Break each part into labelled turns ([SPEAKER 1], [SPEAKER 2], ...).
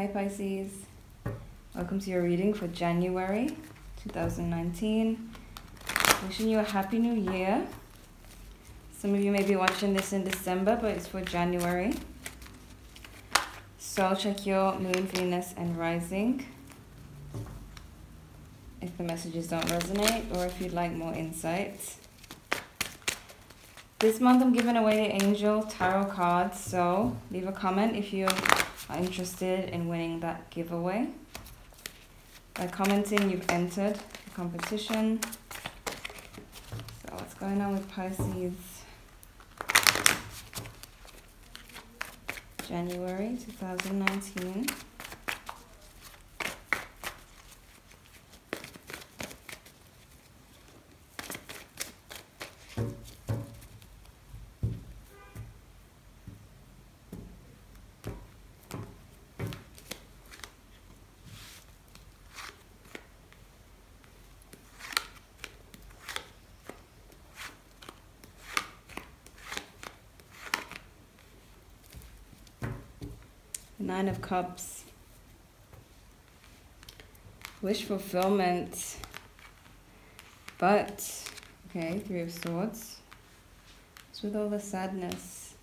[SPEAKER 1] Hi Pisces. Welcome to your reading for January 2019. Wishing you a happy new year. Some of you may be watching this in December, but it's for January. So I'll check your moon, Venus, and rising. If the messages don't resonate or if you'd like more insights. This month I'm giving away the Angel Tarot cards, so leave a comment if you are interested in winning that giveaway. By commenting, you've entered the competition. So what's going on with Pisces? January 2019. Nine of Cups. Wish fulfillment. But, okay, Three of Swords. What's with all the sadness?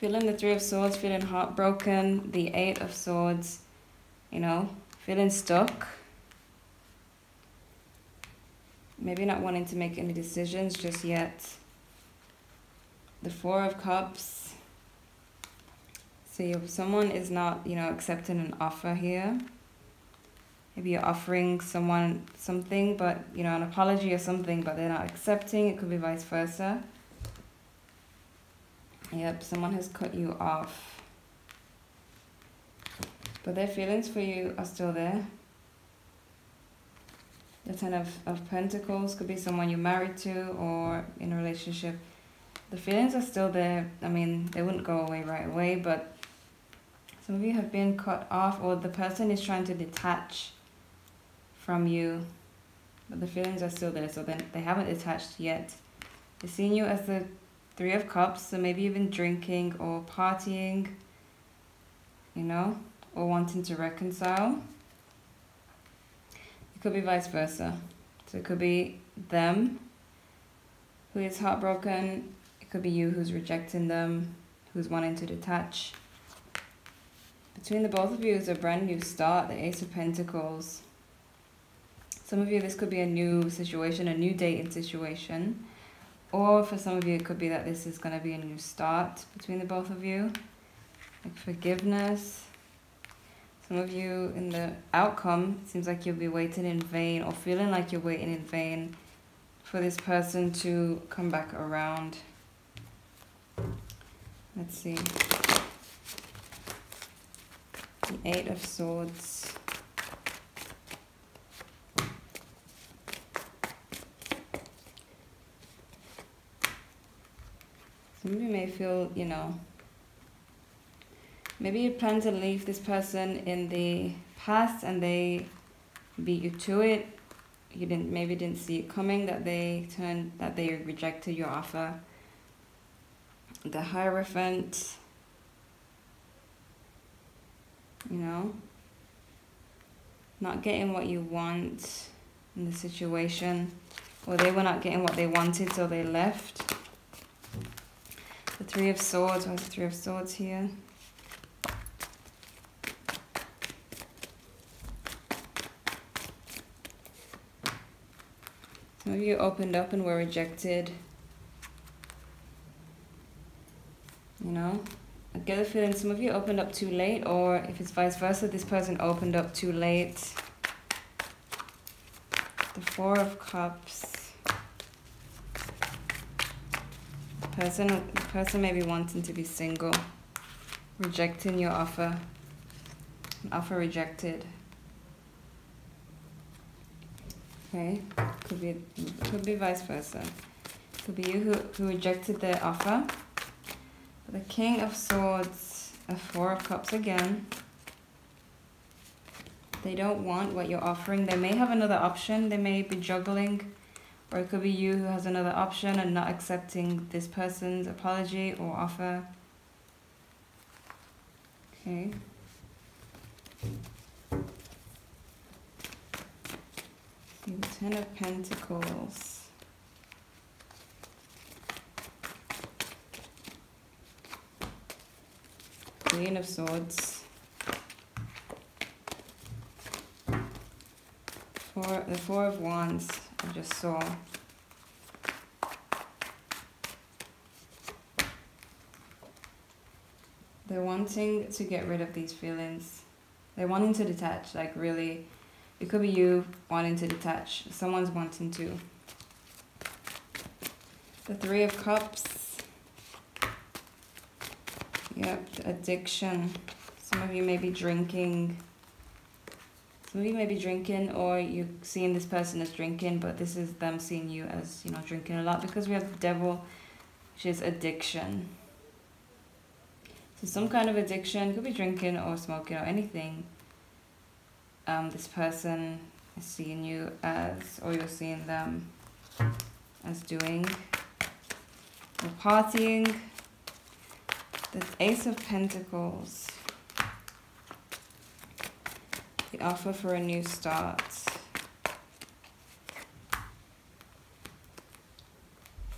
[SPEAKER 1] Feeling the Three of Swords, feeling heartbroken. The Eight of Swords, you know, feeling stuck. Maybe not wanting to make any decisions just yet. The Four of Cups See, if someone is not, you know, accepting an offer here, maybe you're offering someone something, but, you know, an apology or something, but they're not accepting. It could be vice versa. Yep, someone has cut you off. But their feelings for you are still there. The Ten of, of Pentacles could be someone you're married to or in a relationship. The feelings are still there. I mean, they wouldn't go away right away, but of you have been cut off or the person is trying to detach from you, but the feelings are still there, so then they haven't detached yet. They're seeing you as the Three of Cups, so maybe even drinking or partying, you know, or wanting to reconcile. It could be vice versa. So it could be them who is heartbroken. It could be you who's rejecting them, who's wanting to detach. Between the both of you is a brand new start, the Ace of Pentacles. Some of you, this could be a new situation, a new dating situation. Or for some of you, it could be that this is going to be a new start between the both of you. Like forgiveness. Some of you in the outcome, seems like you'll be waiting in vain or feeling like you're waiting in vain for this person to come back around. Let's see. The Eight of Swords. Some of you may feel, you know, maybe you plan to leave this person in the past and they beat you to it. You didn't maybe didn't see it coming that they turned that they rejected your offer. The Hierophant you know? Not getting what you want in the situation. Or they were not getting what they wanted so they left. The three of swords what's the three of swords here? Some of you opened up and were rejected. You know get the feeling some of you opened up too late, or if it's vice versa, this person opened up too late. The Four of Cups. Person, the person may be wanting to be single, rejecting your offer. An offer rejected. Okay, could be could be vice versa. Could be you who, who rejected their offer the king of swords a four of cups again. They don't want what you're offering. They may have another option. They may be juggling or it could be you who has another option and not accepting this person's apology or offer. Okay. Ten of pentacles. Queen of Swords. Four, the Four of Wands I just saw. They're wanting to get rid of these feelings. They're wanting to detach, like really. It could be you wanting to detach. Someone's wanting to. The Three of Cups. Yep, addiction. Some of you may be drinking. Some of you may be drinking or you're seeing this person as drinking, but this is them seeing you as, you know, drinking a lot because we have the devil, which is addiction. So some kind of addiction, could be drinking or smoking or anything. Um, this person is seeing you as, or you're seeing them as doing. Or partying. The Ace of Pentacles. The offer for a new start.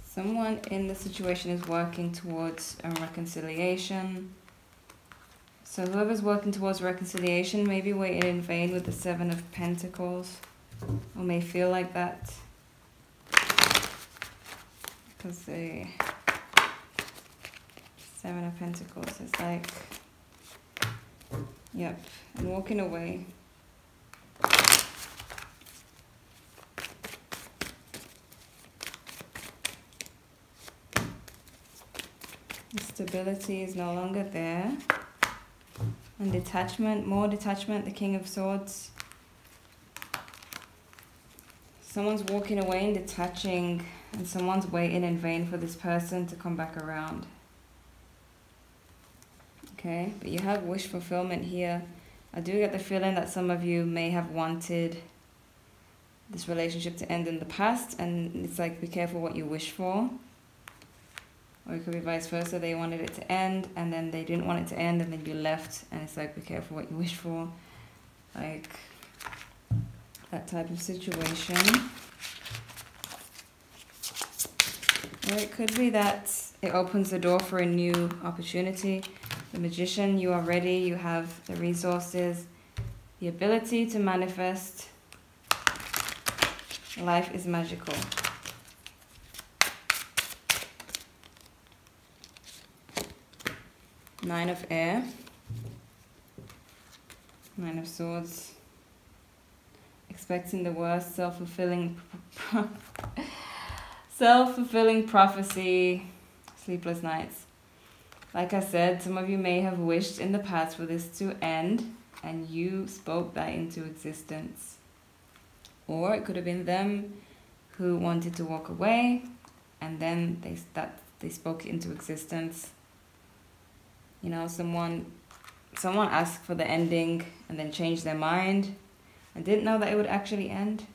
[SPEAKER 1] Someone in the situation is working towards a reconciliation. So whoever's working towards reconciliation may be waiting in vain with the Seven of Pentacles. Or may feel like that. Because the Seven of Pentacles is like, yep, and walking away. Stability is no longer there. And detachment, more detachment, the King of Swords. Someone's walking away and detaching, and someone's waiting in vain for this person to come back around. Okay, but you have wish fulfillment here. I do get the feeling that some of you may have wanted this relationship to end in the past, and it's like be careful what you wish for. Or it could be vice versa. They wanted it to end and then they didn't want it to end and then you left and it's like be careful what you wish for. Like that type of situation. Or it could be that it opens the door for a new opportunity. The magician, you are ready, you have the resources, the ability to manifest. Life is magical. Nine of Air. Nine of Swords. Expecting the worst, self-fulfilling... self-fulfilling prophecy. Sleepless nights. Like I said, some of you may have wished in the past for this to end and you spoke that into existence. Or it could have been them who wanted to walk away and then they that they spoke into existence. You know someone someone asked for the ending and then changed their mind and didn't know that it would actually end.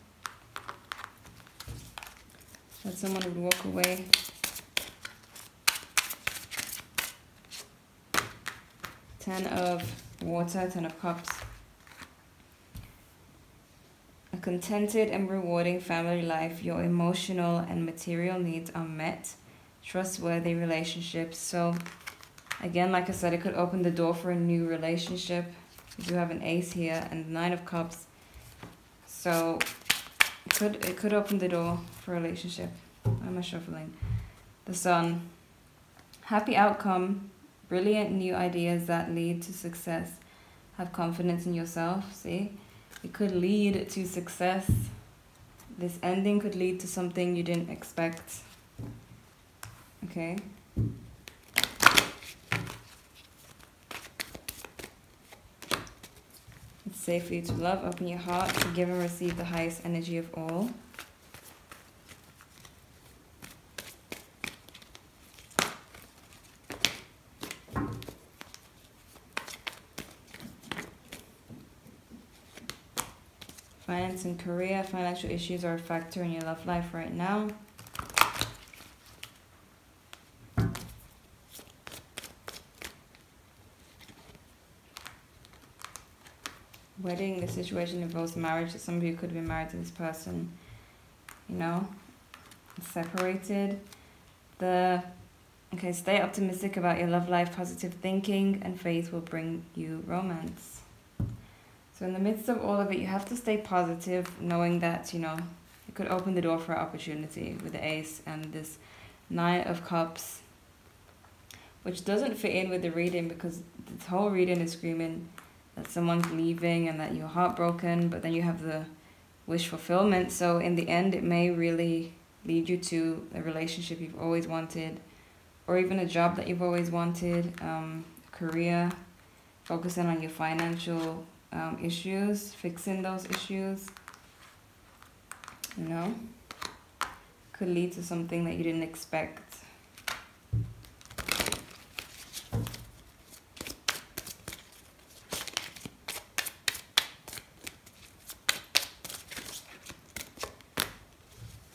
[SPEAKER 1] That someone would walk away ten of water ten of cups a contented and rewarding family life your emotional and material needs are met trustworthy relationships so Again, like I said, it could open the door for a new relationship. You do have an ace here and nine of cups. So it could it could open the door for a relationship. I'm I shuffling? The sun. Happy outcome. Brilliant new ideas that lead to success. Have confidence in yourself. See? It could lead to success. This ending could lead to something you didn't expect. Okay? It's safe for you to love. Open your heart give and receive the highest energy of all. And career. Financial issues are a factor in your love life right now. wedding, the situation involves marriage. Some of you could be married to this person. you know, separated. The okay, stay optimistic about your love life. Positive thinking and faith will bring you romance. So in the midst of all of it, you have to stay positive, knowing that you know it could open the door for opportunity with the ace and this nine of cups, which doesn't fit in with the reading because this whole reading is screaming that someone's leaving and that you're heartbroken, but then you have the wish fulfillment. So in the end, it may really lead you to a relationship you've always wanted, or even a job that you've always wanted, um, career, focusing on your financial um, issues, fixing those issues. You know, could lead to something that you didn't expect.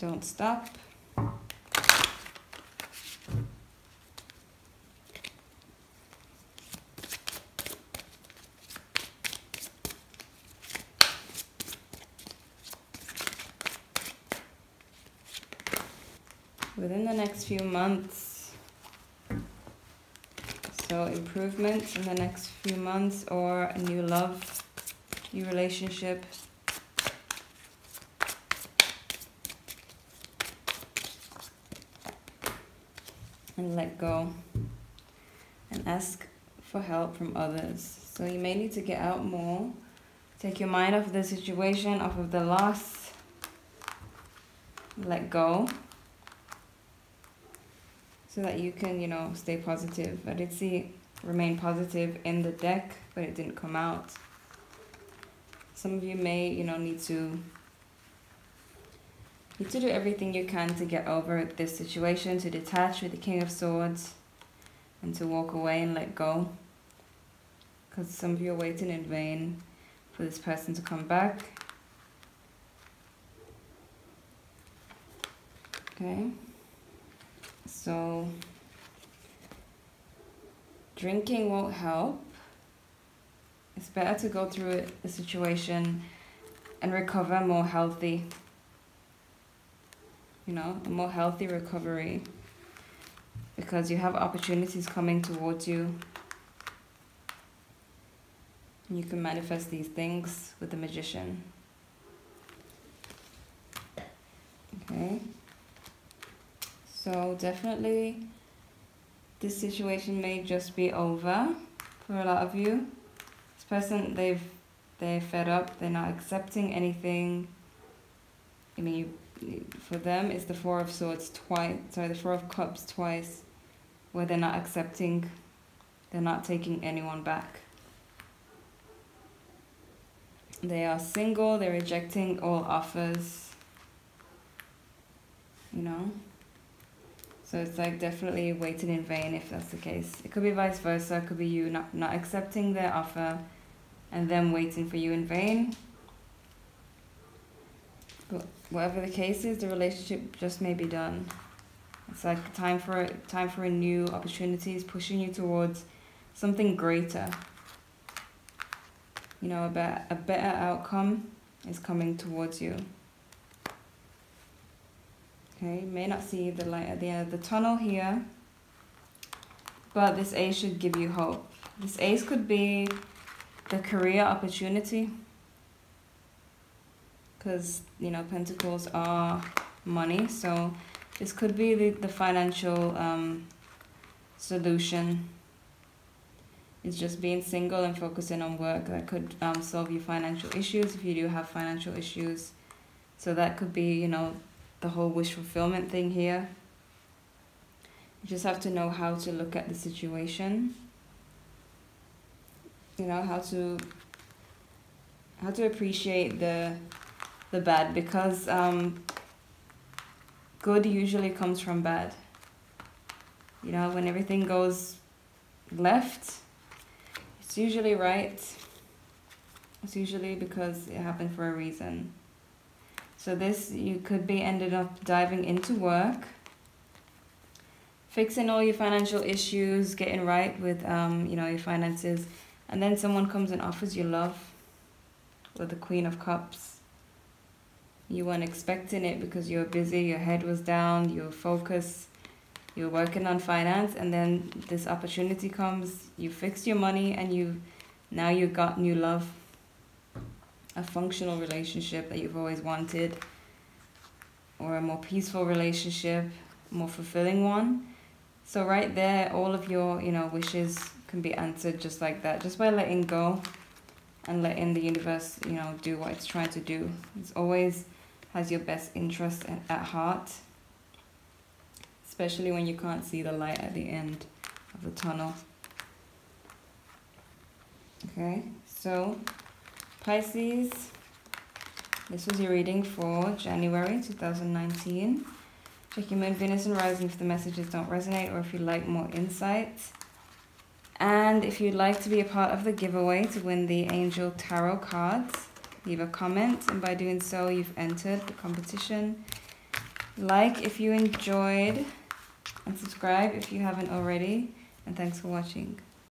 [SPEAKER 1] Don't stop. Within the next few months, so improvements in the next few months or a new love, new relationship, and let go and ask for help from others. So you may need to get out more. Take your mind off the situation, off of the loss. Let go. So that you can, you know, stay positive. I did see remain positive in the deck, but it didn't come out. Some of you may, you know, need to need to do everything you can to get over this situation, to detach with the King of Swords, and to walk away and let go. Because some of you are waiting in vain for this person to come back. Okay. So, drinking won't help. It's better to go through a situation and recover more healthy you know, a more healthy recovery because you have opportunities coming towards you. You can manifest these things with the magician. Okay. So definitely this situation may just be over for a lot of you. This person they've they're fed up, they're not accepting anything. I mean you for them it's the Four of Swords twice, sorry, the Four of Cups twice, where they're not accepting, they're not taking anyone back. They are single, they're rejecting all offers, you know. So it's like definitely waiting in vain if that's the case. It could be vice versa, it could be you not, not accepting their offer and them waiting for you in vain. But whatever the case is, the relationship just may be done. It's like time for time for a new opportunities, pushing you towards something greater. You know, a, be- a better outcome is coming towards you. Okay, may not see the light at the end of the tunnel here, but this ace should give you hope. This ace could be the career opportunity because you know pentacles are money so this could be the, the financial um, solution it's just being single and focusing on work that could um, solve your financial issues if you do have financial issues so that could be you know the whole wish fulfillment thing here you just have to know how to look at the situation you know how to how to appreciate the the bad because um, good usually comes from bad. You know, when everything goes left, it's usually right. It's usually because it happened for a reason. So this, you could be ended up diving into work, fixing all your financial issues, getting right with, um, you know, your finances, and then someone comes and offers you love with the Queen of Cups You weren't expecting it because you were busy, your head was down, you were focused, you were working on finance, and then this opportunity comes. You fixed your money, and you now you got new love, a functional relationship that you've always wanted, or a more peaceful relationship, more fulfilling one. So right there, all of your you know wishes can be answered just like that, just by letting go and letting the universe, you know, do what it's trying to do. It's always has your best interest at heart, especially when you can't see the light at the end of the tunnel. Okay, so Pisces, this was your reading for January 2019. Check your moon, Venus, and rising if the messages don't resonate or if you'd like more insight. And if you'd like to be a part of the giveaway to win the Angel Tarot cards, leave a comment. And by doing so, you've entered the competition. Like if you enjoyed and subscribe if you haven't already. And thanks for watching.